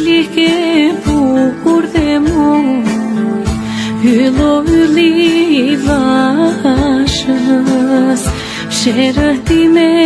cili ke bukur dhe muj Hylo yli me